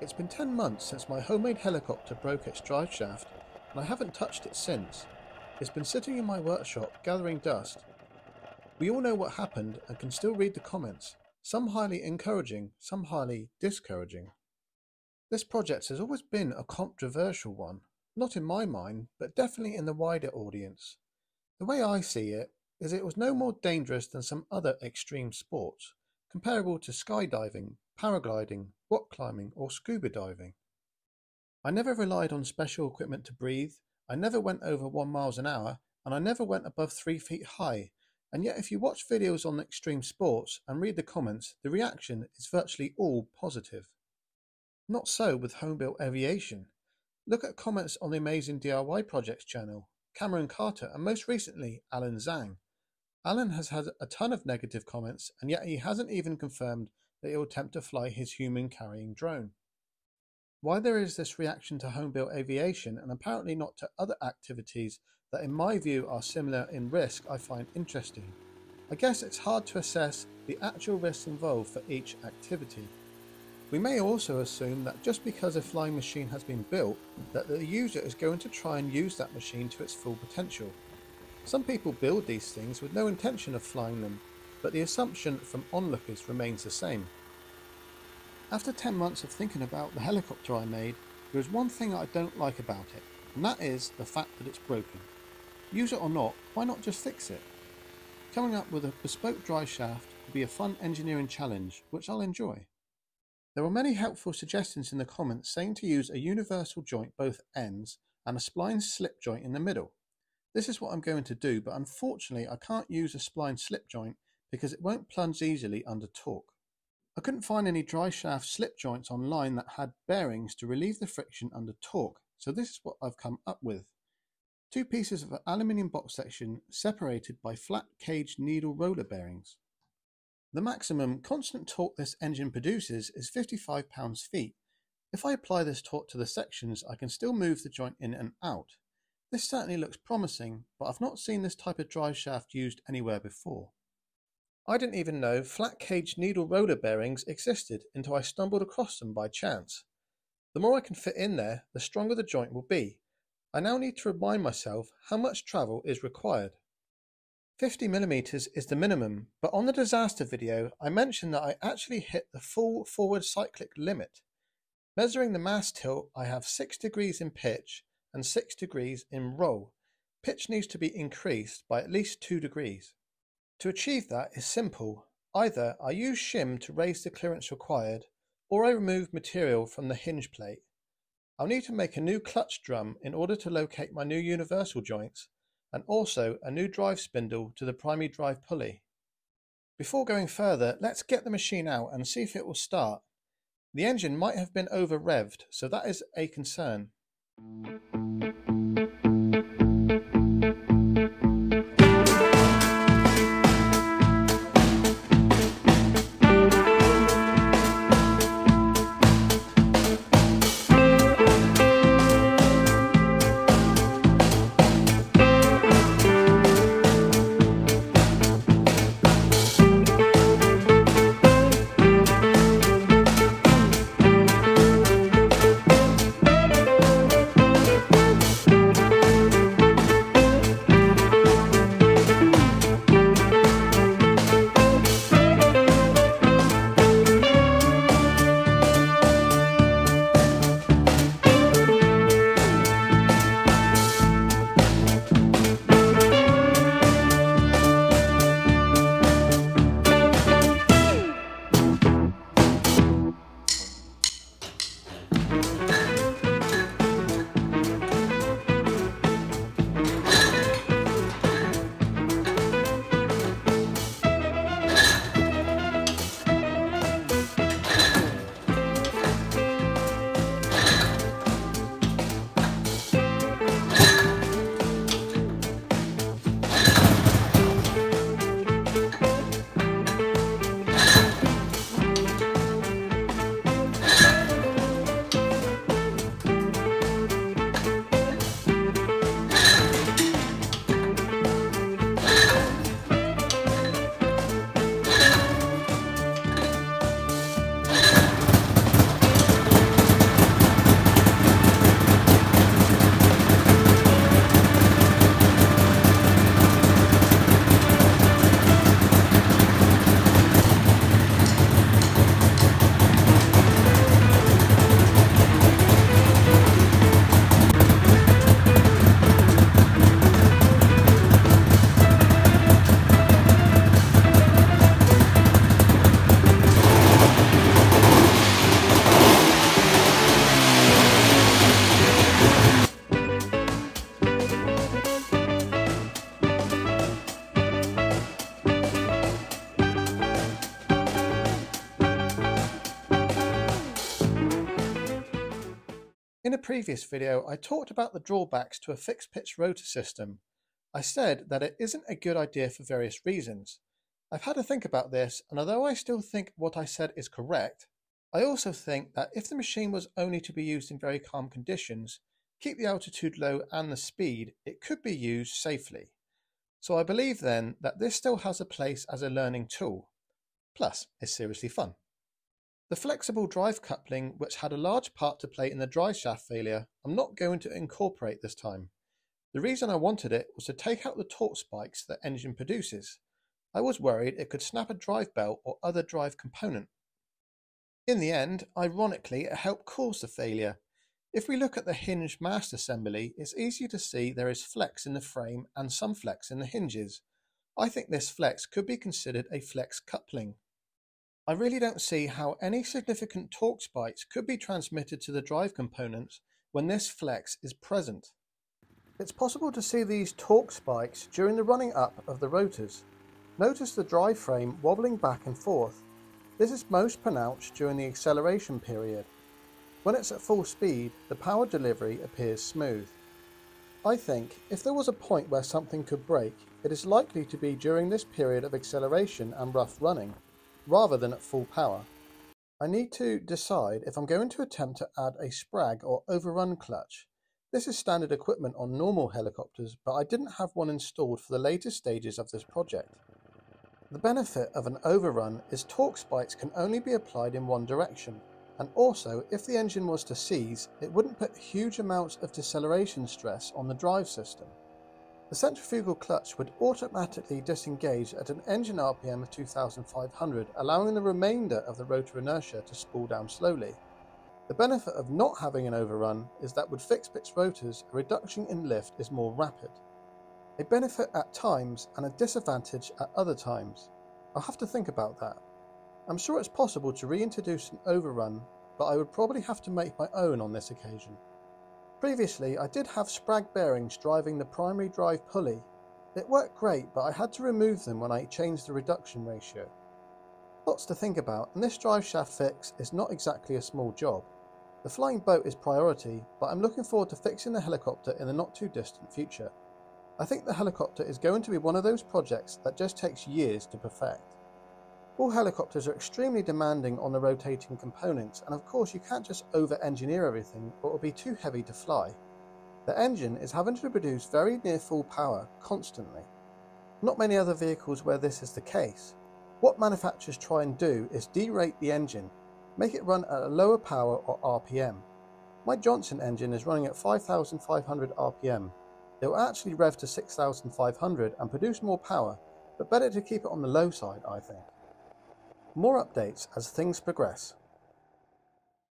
It's been 10 months since my homemade helicopter broke its drive shaft, and I haven't touched it since. It's been sitting in my workshop gathering dust. We all know what happened and can still read the comments, some highly encouraging, some highly discouraging. This project has always been a controversial one, not in my mind, but definitely in the wider audience. The way I see it is it was no more dangerous than some other extreme sports, comparable to skydiving, paragliding, rock climbing, or scuba diving. I never relied on special equipment to breathe, I never went over 1 miles an hour, and I never went above 3 feet high, and yet if you watch videos on extreme sports and read the comments, the reaction is virtually all positive. Not so with home-built aviation. Look at comments on the Amazing DIY Projects channel, Cameron Carter, and most recently, Alan Zhang. Alan has had a ton of negative comments, and yet he hasn't even confirmed that he will attempt to fly his human carrying drone. Why there is this reaction to home built aviation and apparently not to other activities that, in my view, are similar in risk, I find interesting. I guess it's hard to assess the actual risks involved for each activity. We may also assume that just because a flying machine has been built, that the user is going to try and use that machine to its full potential. Some people build these things with no intention of flying them, but the assumption from onlookers remains the same. After 10 months of thinking about the helicopter I made, there is one thing I don't like about it, and that is the fact that it's broken. Use it or not, why not just fix it? Coming up with a bespoke drive shaft will be a fun engineering challenge, which I'll enjoy. There were many helpful suggestions in the comments saying to use a universal joint both ends and a spline slip joint in the middle. This is what I'm going to do, but unfortunately I can't use a spline slip joint because it won't plunge easily under torque. I couldn't find any drive shaft slip joints online that had bearings to relieve the friction under torque, so this is what I've come up with. Two pieces of aluminium box section separated by flat cage needle roller bearings. The maximum constant torque this engine produces is 55 pounds-feet. If I apply this torque to the sections, I can still move the joint in and out. This certainly looks promising, but I've not seen this type of drive shaft used anywhere before. I didn't even know flat cage needle roller bearings existed until I stumbled across them by chance. The more I can fit in there, the stronger the joint will be. I now need to remind myself how much travel is required. 50mm is the minimum, but on the disaster video I mentioned that I actually hit the full forward cyclic limit. Measuring the mast tilt, I have 6 degrees in pitch and 6 degrees in roll. Pitch needs to be increased by at least 2 degrees. To achieve that is simple. Either I use shim to raise the clearance required, or I remove material from the hinge plate. I'll need to make a new clutch drum in order to locate my new universal joints, and also a new drive spindle to the primary drive pulley. Before going further, let's get the machine out and see if it will start. The engine might have been over revved, so that is a concern. In a previous video, I talked about the drawbacks to a fixed pitch rotor system. I said that it isn't a good idea for various reasons. I've had to think about this, and although I still think what I said is correct, I also think that if the machine was only to be used in very calm conditions, keep the altitude low and the speed, it could be used safely. So I believe then that this still has a place as a learning tool. Plus, it's seriously fun. The flexible drive coupling, which had a large part to play in the drive shaft failure, I'm not going to incorporate this time. The reason I wanted it was to take out the torque spikes the engine produces. I was worried it could snap a drive belt or other drive component. In the end, ironically, it helped cause the failure. If we look at the hinge mast assembly, it's easy to see there is flex in the frame and some flex in the hinges. I think this flex could be considered a flex coupling. I really don't see how any significant torque spikes could be transmitted to the drive components when this flex is present. It's possible to see these torque spikes during the running up of the rotors. Notice the drive frame wobbling back and forth this is most pronounced during the acceleration period. When it's at full speed, the power delivery appears smooth. I think if there was a point where something could break, it is likely to be during this period of acceleration and rough running, rather than at full power. I need to decide if I'm going to attempt to add a sprag or overrun clutch. This is standard equipment on normal helicopters, but I didn't have one installed for the later stages of this project. The benefit of an overrun is torque spikes can only be applied in one direction, and also if the engine was to seize, it wouldn't put huge amounts of deceleration stress on the drive system. The centrifugal clutch would automatically disengage at an engine RPM of 2500, allowing the remainder of the rotor inertia to spool down slowly. The benefit of not having an overrun is that with fixed pitch rotors, a reduction in lift is more rapid a benefit at times and a disadvantage at other times. I'll have to think about that. I'm sure it's possible to reintroduce an overrun, but I would probably have to make my own on this occasion. Previously, I did have sprag bearings driving the primary drive pulley. It worked great, but I had to remove them when I changed the reduction ratio. Lots to think about, and this drive shaft fix is not exactly a small job. The flying boat is priority, but I'm looking forward to fixing the helicopter in the not too distant future. I think the helicopter is going to be one of those projects that just takes years to perfect. All helicopters are extremely demanding on the rotating components, and of course, you can't just over engineer everything or it will be too heavy to fly. The engine is having to produce very near full power constantly. Not many other vehicles where this is the case. What manufacturers try and do is derate the engine, make it run at a lower power or RPM. My Johnson engine is running at 5500 RPM it will actually rev to 6500 and produce more power, but better to keep it on the low side, I think. More updates as things progress.